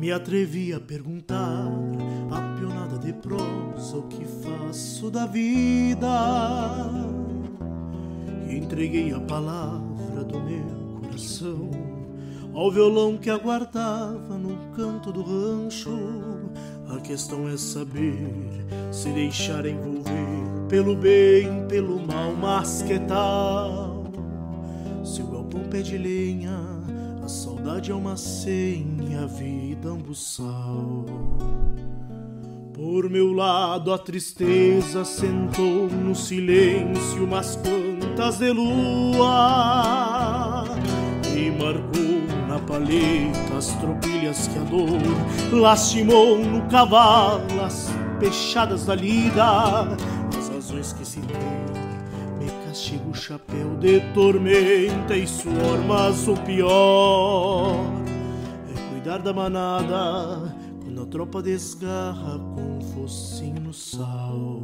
Me atrevi a perguntar a pionada de prosa o que faço da vida. Entreguei a palavra do meu coração ao violão que aguardava no canto do rancho. A questão é saber se deixar envolver pelo bem, pelo mal, mas que tal? Galpão pede lenha, a saudade é uma senha, a vida é um buçal. Por meu lado a tristeza sentou no silêncio umas quantas de lua e marcou na paleta as tropilhas que a dor lastimou no cavalo as pechadas da lida, as razões que se tem me castiga o chapéu de tormenta e suor, mas o pior é cuidar da manada quando a tropa desgarra com focinho no sal.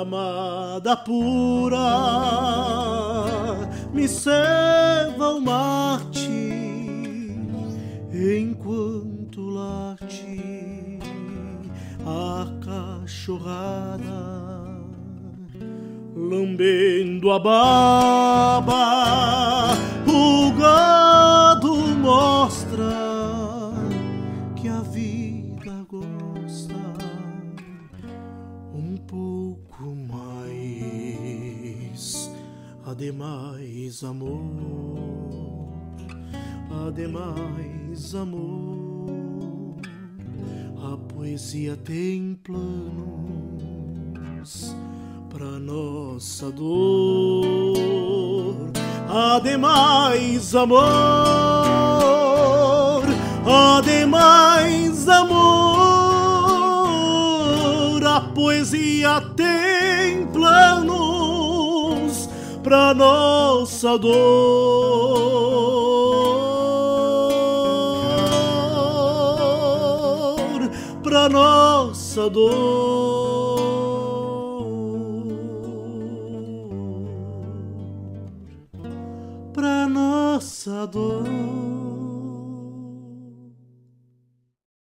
Amada pura, me ceva o mate enquanto late a cachorrada, lambendo a baba, o gado mostra que a vida gosta um pouco mais, ademais amor, ademais amor. A poesia tem planos pra nossa dor. Ademais amor, ademais amor. A poesia tem planos pra nossa dor, pra nossa dor, pra nossa dor.